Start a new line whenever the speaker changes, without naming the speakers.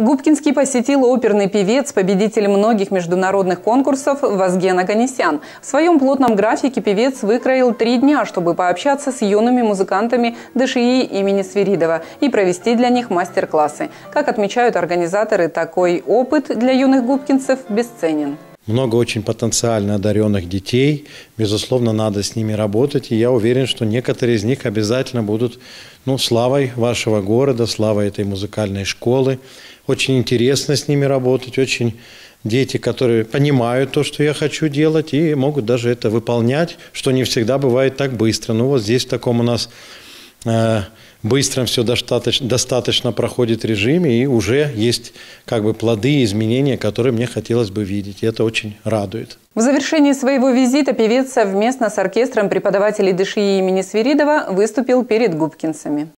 Губкинский посетил оперный певец, победитель многих международных конкурсов Вазген Аганесян. В своем плотном графике певец выкроил три дня, чтобы пообщаться с юными музыкантами ДШИ имени Свиридова и провести для них мастер-классы. Как отмечают организаторы, такой опыт для юных губкинцев бесценен
много очень потенциально одаренных детей. Безусловно, надо с ними работать. И я уверен, что некоторые из них обязательно будут ну, славой вашего города, славой этой музыкальной школы. Очень интересно с ними работать, очень дети, которые понимают то, что я хочу делать, и могут даже это выполнять, что не всегда бывает так быстро. Ну вот здесь в таком у нас э, быстром все достаточно, достаточно проходит режиме, и уже есть как бы плоды и изменения, которые мне хотелось бы видеть. И это очень радует.
В завершении своего визита певец совместно с оркестром преподавателей ДШИ имени Свиридова выступил перед губкинцами.